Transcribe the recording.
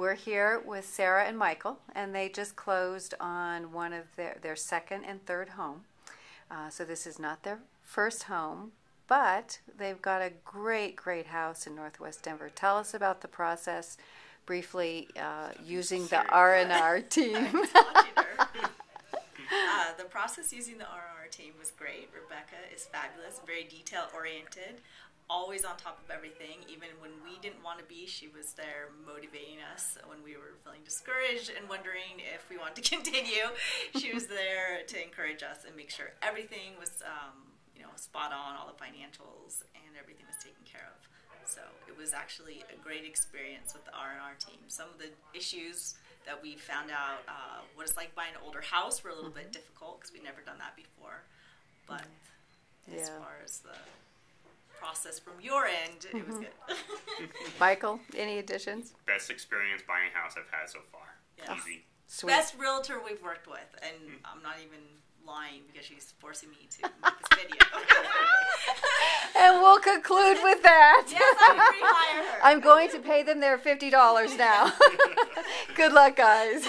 We're here with Sarah and Michael, and they just closed on one of their, their second and third home. Uh, so this is not their first home, but they've got a great, great house in Northwest Denver. Tell us about the process briefly uh, using the R and R team. Uh, the process using the R&R team was great. Rebekah is fabulous, very detail oriented, always on top of everything. Even when we didn't want to be, she was there motivating us when we were feeling discouraged and wondering if we wanted to continue. she was there to encourage us and make sure everything was, um, you know, spot on, all the financials and everything was taken care of. So it was actually a great experience with the R&R team. Some of the issues that we found out uh, what it's like buying an older house were a little bit difficult because we'd never done that before. But as far as the process from your end, it was mm-hmm. good. Michael, any additions? Best experience buying a house I've had so far. Yeah. Easy. Sweet. Best realtor we've worked with, and mm. I'm not even lying because she's forcing me to make this video. And we'll conclude with that. yes, I would rehire her. I'm going to pay them their $50 now. Good luck, guys.